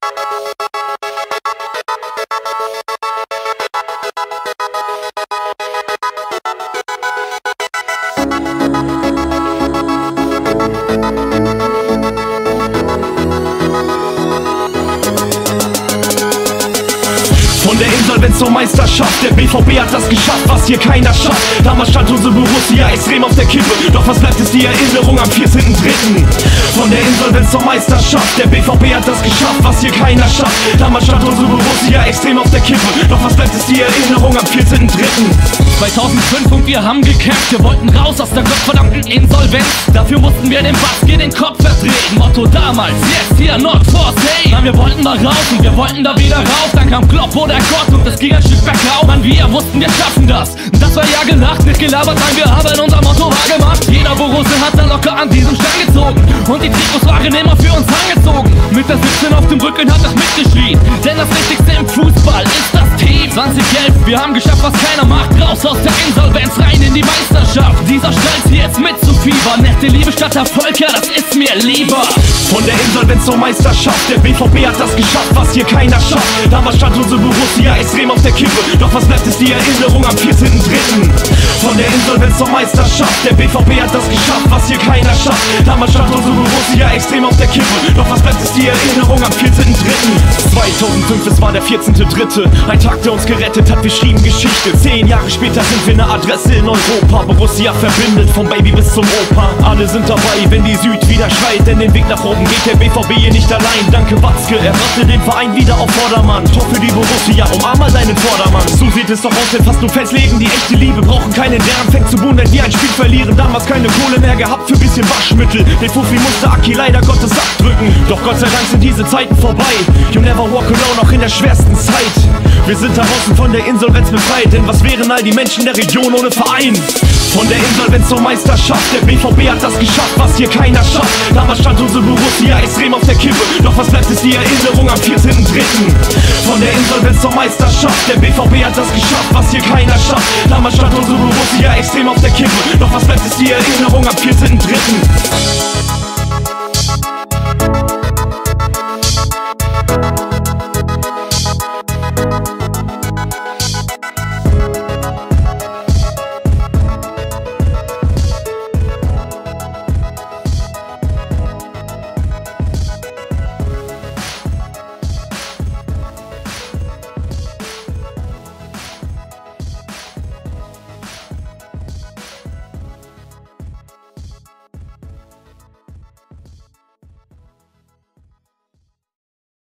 Thank you. Von der Insolvenz zur Meisterschaft, der BVB hat das geschafft, was hier keiner schafft. Damals stand unsere Borussia extrem auf der Kippe, doch was bleibt ist die Erinnerung am 14.3. Von der Insolvenz zur Meisterschaft, der BVB hat das geschafft, was hier keiner schafft. Damals stand unsere Borussia extrem auf der Kippe, doch was bleibt ist die Erinnerung am 14.3. 2005 und wir haben gekämpft, wir wollten raus aus der gottverdammten Insolvenz. Dafür mussten wir dem Basker den Kopf verdrehen. Motto damals, jetzt hier not for sale. Nein, wir wollten da raus und wir wollten da wieder rauf. Dann kam Klopp oder Gott und das ging ein Stück bergauf. Mann, wir wussten, wir schaffen das. Das war ja gelacht, nicht gelabert, haben unser Motto wahr gemacht. Jeder Borusse hat da locker an diesem Stein gezogen und die Trikots waren immer für uns angezogen. Mit der 17 auf dem Rücken hat das mitgeschrien, denn das Wichtigste im Fußball ist das Team. 2011, wir haben geschafft, was keiner macht. Raus aus der Insolvenz, rein in die Meisterschaft. Dieser Stolz mitzufiebern. Nette Liebe statt Erfolg, ja, das ist mir lieber. Von der Insolvenz zur Meisterschaft, der BVB hat das geschafft, was hier keiner schafft. Damals stand unsere Borussia extrem auf der Kippe, doch was bleibt ist die Erinnerung am 14.3. Von der Insolvenz zur Meisterschaft, der BVB hat das geschafft, was hier keiner schafft. Damals stand unsere Borussia extrem auf der Kippe, doch was bleibt ist die Erinnerung am 14.3. 2005, es war der 14.3. Ein Tag, der uns gerettet hat, wir schrieben Geschichte. Zehn Jahre später sind wir eine Adresse in Europa. Borussia verbindet, vom Baby bis zum Opa. Alle sind dabei, wenn die Süd wieder schreit, denn den Weg nach oben geht der BVB hier nicht allein. Danke Watzke, er brachte den Verein wieder auf Vordermann. Tor für die Borussia, umarm mal deinen Vordermann. So sieht es doch aus, denn fast nur Fans leben die echte Liebe. Brauchen keinen, der anfängt zu wenn wir ein Spiel verlieren. Damals keine Kohle mehr gehabt für bisschen Waschmittel. Den Fuffi musste Aki leider Gottes abdrücken. Doch Gott sei Dank sind diese Zeiten vorbei. You never walk alone, auch in der schwersten Zeit. Wir sind da draußen von der Insolvenz befreit, denn was wären all die Menschen der Region ohne Verein? Von der Insolvenz zur Meisterschaft, der BVB hat das geschafft, was hier keiner schafft. Damals stand unsere Borussia extrem auf der Kippe, doch was bleibt ist die Erinnerung am 14.3. Von der Insolvenz zur Meisterschaft, der BVB hat das geschafft, was hier keiner schafft. Damals stand unsere Borussia extrem auf der Kippe, doch was bleibt ist die Erinnerung am 14.3.